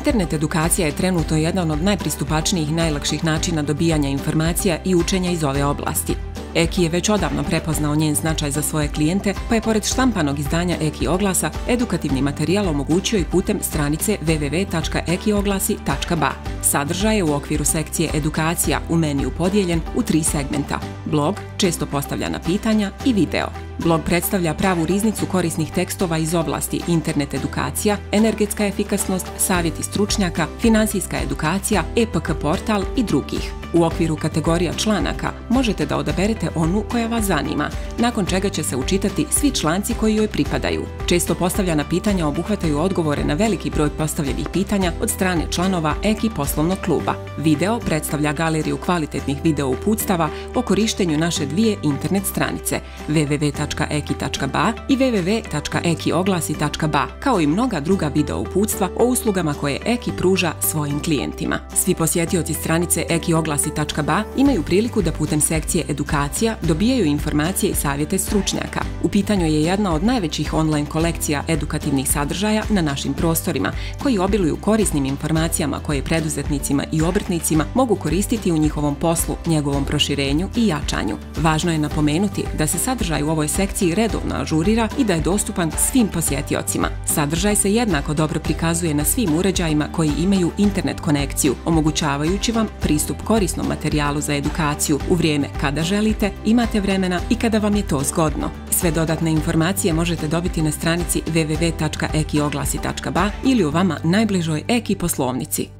Internet edukacija je trenutno jedan od najpristupačnijih i najlakših načina dobijanja informacija i učenja iz ove oblasti. Eki je već odavno prepoznao njen značaj za svoje klijente, pa je pored štampanog izdanja Eki oglasa edukativni materijal omogućio i putem stranice www.ekioglasi.ba. Sadržaj je u okviru sekcije edukacija u meniju podijeljen u tri segmenta – blog, često postavljana pitanja i video. Blog predstavlja pravu riznicu korisnih tekstova iz oblasti internet edukacija, energetska efikasnost, savjeti stručnjaka, finansijska edukacija, EPK portal i drugih. U okviru kategorija članaka možete da odaberete onu koja vas zanima, nakon čega će se učitati svi članci koji joj pripadaju. Često postavljana pitanja obuhvataju odgovore na veliki broj postavljenih pitanja od strane članova Eki poslovnog kluba. Video predstavlja galeriju kvalitetnih video uputstava o korištenju naše dvije internet stranice www.eki.ba i www.ekioglasi.ba, kao i mnoga druga video uputstva o uslugama koje Eki pruža svojim klijentima. Svi posjetioci stranice Eki oglasi.ba imaju priliku da putem sekcije edukacija dobijaju informacije i savjete stručnjaka. U pitanju je jedna od najvećih online kolekcija edukativnih sadržaja na našim prostorima, koji obiluju korisnim informacijama koje preduzetnicima i obrtnicima mogu koristiti u njihovom poslu, njegovom proširenju i jačanju. Važno je napomenuti da se sadržaj u ovoj sekciji redovno ažurira i da je dostupan svim posjetiocima. Sadržaj se jednako dobro prikazuje na svim uređajima koji imaju internet konekciju, omogućavajući vam pristup korisnom materijalu za edukaciju u vrijeme kada želite, imate vremena i kada vam je to zgodno. Sve dodatne informacije možete dobiti na stranici www.ekioglasi.ba ili u vama najbližoj Eki poslovnici.